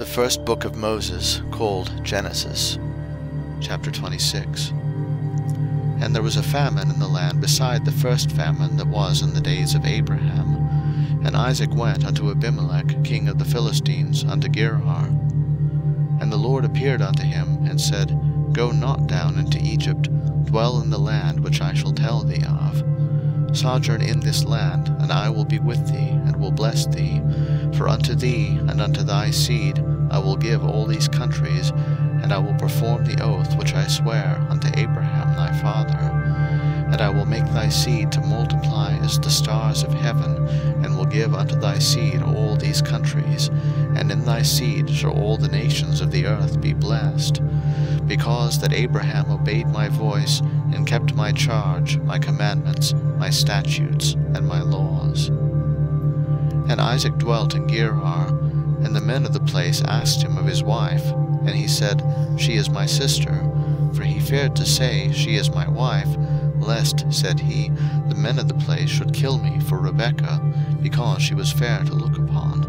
The first book of Moses, called Genesis, chapter 26. And there was a famine in the land beside the first famine that was in the days of Abraham. And Isaac went unto Abimelech king of the Philistines unto Gerar. And the Lord appeared unto him, and said, Go not down into Egypt, dwell in the land which I shall tell thee of. Sojourn in this land, and I will be with thee, and will bless thee. For unto thee and unto thy seed I will give all these countries, and I will perform the oath which I swear unto Abraham thy father. And I will make thy seed to multiply as the stars of heaven, and will give unto thy seed all these countries, and in thy seed shall all the nations of the earth be blessed. Because that Abraham obeyed my voice, and kept my charge, my commandments, my statutes, and my laws. And Isaac dwelt in Gerar, and the men of the place asked him of his wife, and he said, She is my sister. For he feared to say, She is my wife, lest, said he, the men of the place should kill me for Rebekah, because she was fair to look upon.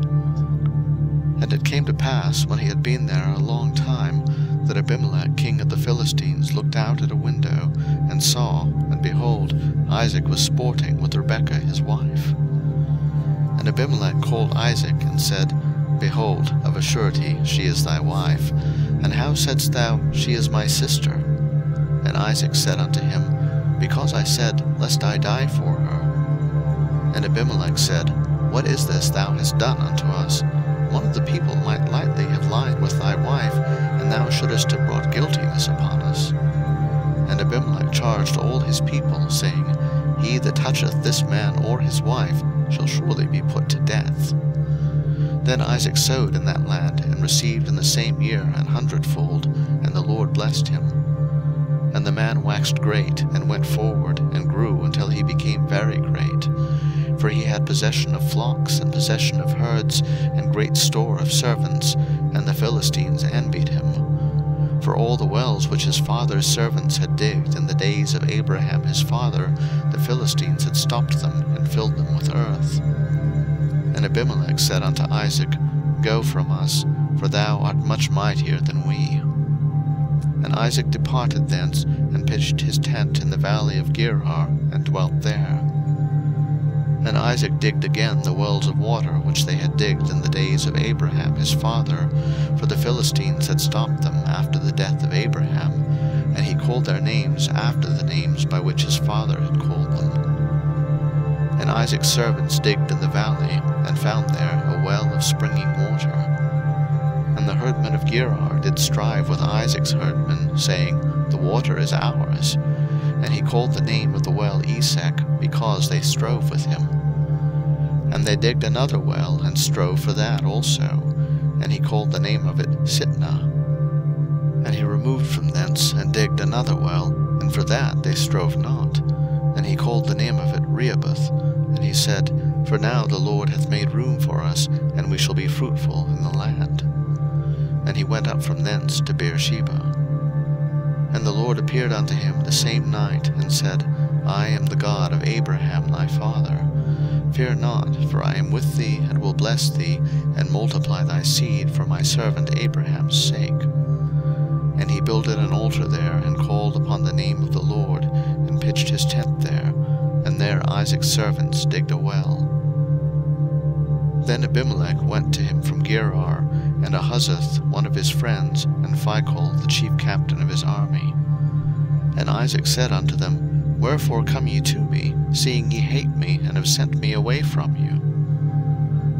And it came to pass, when he had been there a long time, that Abimelech king of the Philistines looked out at a window, and saw, and behold, Isaac was sporting with Rebekah his wife. And Abimelech called Isaac, and said, Behold, of a surety she is thy wife. And how saidst thou, She is my sister? And Isaac said unto him, Because I said, Lest I die for her. And Abimelech said, What is this thou hast done unto us? One of the people might lightly have lied with thy wife, and thou shouldest have brought guiltiness upon us. And Abimelech charged all his people, saying, He that toucheth this man or his wife shall surely be put to death. Then Isaac sowed in that land, and received in the same year an hundredfold, and the Lord blessed him. And the man waxed great, and went forward, and grew until he became very great. For he had possession of flocks, and possession of herds, and great store of servants, and the Philistines envied him. For all the wells which his father's servants had digged in the days of Abraham his father, the Philistines had stopped them, and filled them with earth. And Abimelech said unto Isaac, Go from us, for thou art much mightier than we. And Isaac departed thence, and pitched his tent in the valley of Gerar, and dwelt there. And Isaac digged again the wells of water which they had digged in the days of Abraham his father, for the Philistines had stopped them after the death of Abraham, and he called their names after the names by which his father had called them. And Isaac's servants digged in the valley, and found there a well of springing water. And the herdmen of Gerar did strive with Isaac's herdmen, saying, The water is ours. And he called the name of the well Esek, because they strove with him. And they digged another well, and strove for that also. And he called the name of it Sitnah. And he removed from thence, and digged another well, and for that they strove not. And he called the name of it Rehoboth. And he said, For now the Lord hath made room for us, and we shall be fruitful in the land. And he went up from thence to Beersheba. Lord appeared unto him the same night, and said, I am the God of Abraham thy father. Fear not, for I am with thee, and will bless thee, and multiply thy seed for my servant Abraham's sake. And he builded an altar there, and called upon the name of the Lord, and pitched his tent there, and there Isaac's servants digged a well. Then Abimelech went to him from Gerar, and Ahuzzath, one of his friends, and Phicol, the chief captain of his army. And Isaac said unto them, Wherefore come ye to me, seeing ye hate me, and have sent me away from you?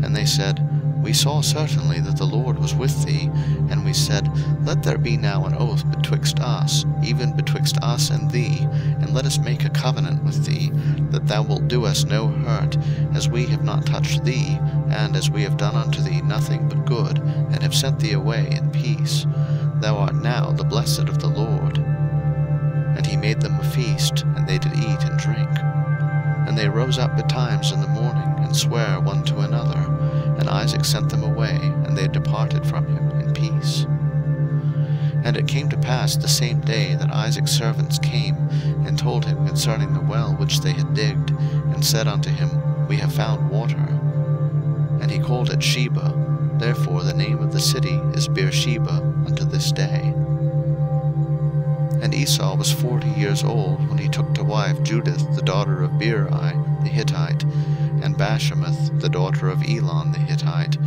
And they said, We saw certainly that the Lord was with thee, and we said, Let there be now an oath betwixt us, even betwixt us and thee, and let us make a covenant with thee, that thou wilt do us no hurt, as we have not touched thee, and as we have done unto thee nothing but good, and have sent thee away in peace. Thou art now the blessed of the Lord. They rose up betimes in the morning, and sware one to another. And Isaac sent them away, and they departed from him in peace. And it came to pass the same day that Isaac's servants came, and told him concerning the well which they had digged, and said unto him, We have found water. And he called it Shebah. Therefore the name of the city is Beersheba unto this day. And Esau was forty years old when he took to wife Judith the daughter of Beeri the Hittite, and Bashemath the daughter of Elon the Hittite,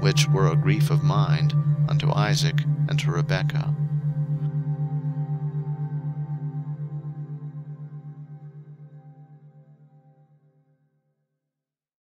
which were a grief of mind unto Isaac and to Rebekah.